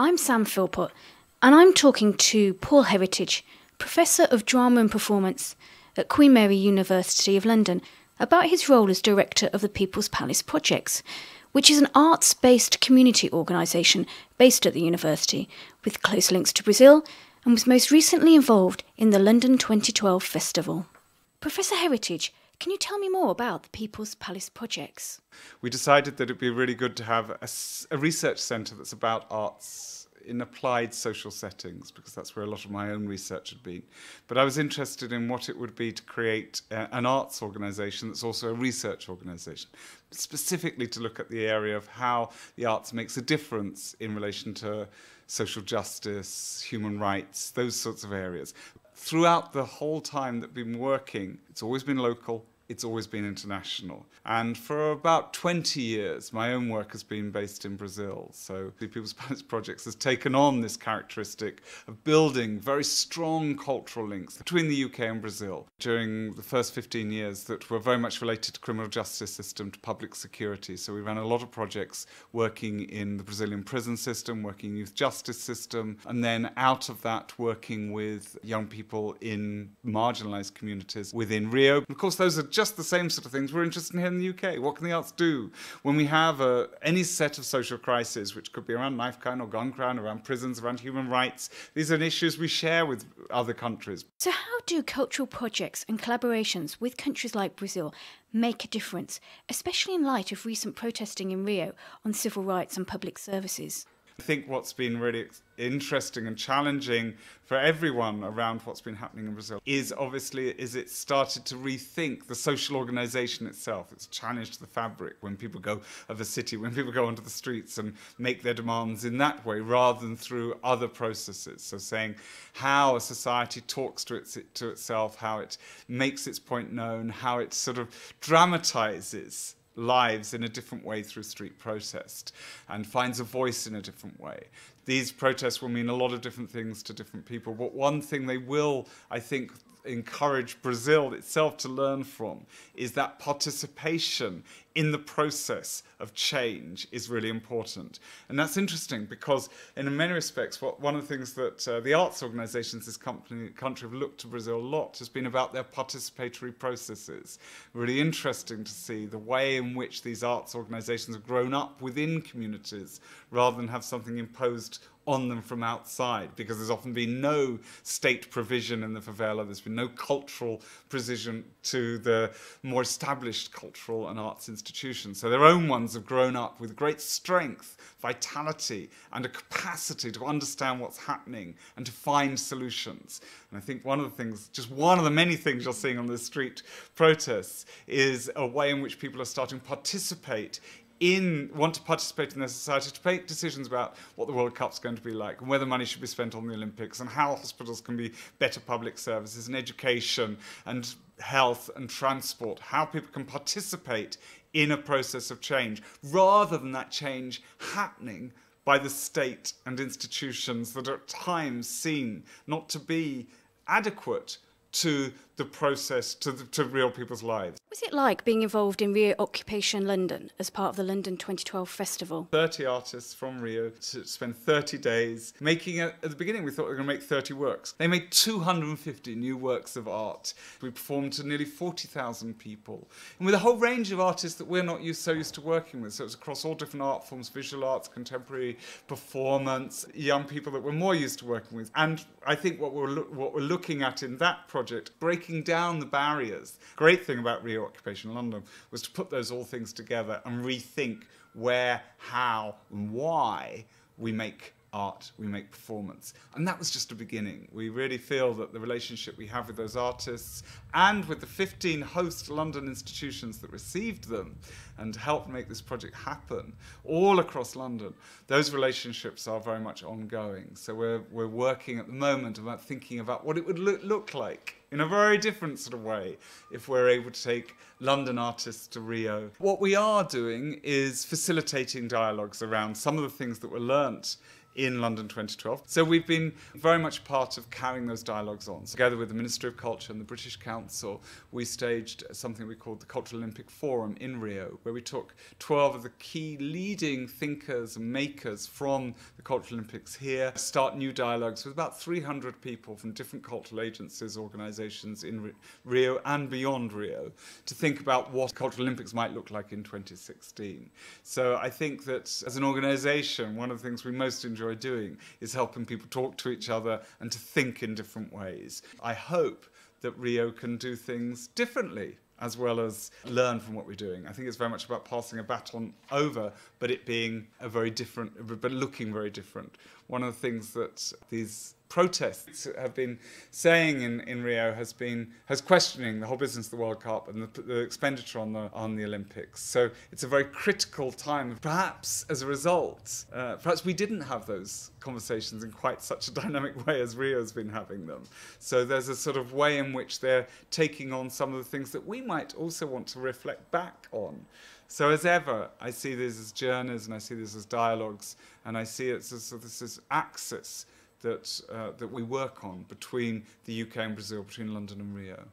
I'm Sam Philpott, and I'm talking to Paul Heritage, Professor of Drama and Performance at Queen Mary University of London, about his role as Director of the People's Palace Projects, which is an arts based community organisation based at the university with close links to Brazil and was most recently involved in the London 2012 festival. Professor Heritage, can you tell me more about the People's Palace projects? We decided that it'd be really good to have a, a research centre that's about arts in applied social settings because that's where a lot of my own research had been. But I was interested in what it would be to create uh, an arts organisation that's also a research organisation, specifically to look at the area of how the arts makes a difference in relation to social justice, human rights, those sorts of areas. Throughout the whole time that we've been working, it's always been local, it's always been international. And for about 20 years, my own work has been based in Brazil. So the People's Palace Projects has taken on this characteristic of building very strong cultural links between the UK and Brazil during the first 15 years that were very much related to criminal justice system, to public security. So we ran a lot of projects working in the Brazilian prison system, working in youth justice system, and then out of that working with young people in marginalized communities within Rio. And of course, those are just the same sort of things we're interested in here in the UK. What can the arts do when we have uh, any set of social crises, which could be around knife crime or gun crime, around prisons, around human rights? These are issues we share with other countries. So, how do cultural projects and collaborations with countries like Brazil make a difference, especially in light of recent protesting in Rio on civil rights and public services? I think what's been really interesting and challenging for everyone around what's been happening in Brazil is obviously is it started to rethink the social organization itself. It's challenged the fabric when people go of a city, when people go onto the streets and make their demands in that way rather than through other processes. So saying how a society talks to, its, to itself, how it makes its point known, how it sort of dramatizes lives in a different way through street protest and finds a voice in a different way. These protests will mean a lot of different things to different people, but one thing they will, I think, encourage Brazil itself to learn from is that participation in the process of change is really important. And that's interesting because, in many respects, what, one of the things that uh, the arts organizations this company, country have looked to Brazil a lot has been about their participatory processes. Really interesting to see the way in which these arts organizations have grown up within communities rather than have something imposed on them from outside because there's often been no state provision in the favela, there's been no cultural precision to the more established cultural and arts institutions. So their own ones have grown up with great strength, vitality, and a capacity to understand what's happening and to find solutions. And I think one of the things, just one of the many things you're seeing on the street protests, is a way in which people are starting to participate in want to participate in their society to make decisions about what the World Cup's going to be like and whether money should be spent on the Olympics and how hospitals can be better public services and education and health and transport, how people can participate in a process of change rather than that change happening by the state and institutions that are at times seen not to be adequate to the process, to, the, to real people's lives. What was it like being involved in Rio Occupation London as part of the London 2012 festival? 30 artists from Rio to spend 30 days making, a, at the beginning we thought we were going to make 30 works. They made 250 new works of art. We performed to nearly 40,000 people. And with a whole range of artists that we're not used, so used to working with. So it was across all different art forms, visual arts, contemporary performance, young people that we're more used to working with. And I think what we're, what we're looking at in that project, breaking down the barriers. Great thing about Rio Occupation London was to put those all things together and rethink where, how, and why we make art, we make performance. And that was just a beginning. We really feel that the relationship we have with those artists and with the 15 host London institutions that received them and helped make this project happen all across London, those relationships are very much ongoing. So we're, we're working at the moment about thinking about what it would look, look like in a very different sort of way if we're able to take London artists to Rio. What we are doing is facilitating dialogues around some of the things that were learnt in London 2012. So we've been very much part of carrying those dialogues on. So together with the Ministry of Culture and the British Council, we staged something we called the Cultural Olympic Forum in Rio, where we took 12 of the key leading thinkers and makers from the Cultural Olympics here, start new dialogues with about 300 people from different cultural agencies, organizations in Rio and beyond Rio, to think about what Cultural Olympics might look like in 2016. So I think that as an organization, one of the things we most enjoy enjoy doing is helping people talk to each other and to think in different ways. I hope that Rio can do things differently as well as learn from what we're doing. I think it's very much about passing a baton over, but it being a very different, but looking very different. One of the things that these protests have been saying in, in Rio has been has questioning the whole business of the World Cup and the, the expenditure on the on the Olympics. So it's a very critical time. Perhaps as a result, uh, perhaps we didn't have those conversations in quite such a dynamic way as Rio's been having them. So there's a sort of way in which they're taking on some of the things that we might also want to reflect back on. So as ever, I see these as journeys and I see this as dialogues and I see it as this as axis that, uh, that we work on between the UK and Brazil, between London and Rio.